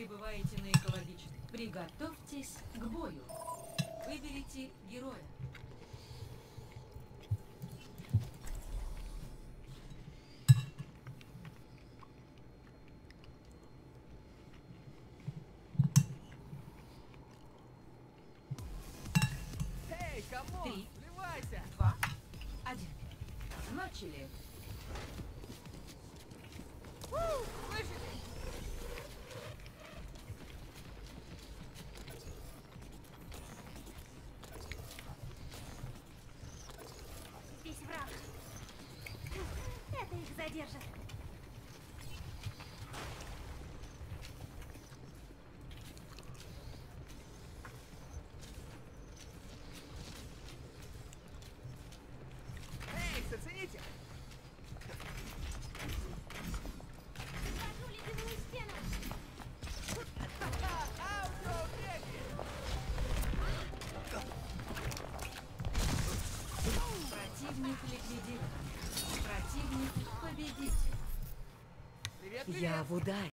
прибываете на экологичный. Приготовьтесь к бою. Выберите героя. Эй, come on, Три. вливайся! Два. Один. Начали. Задержит. Эй, зацените! Противник ликвидирован. Победитель. Привет, привет! Я в ударе.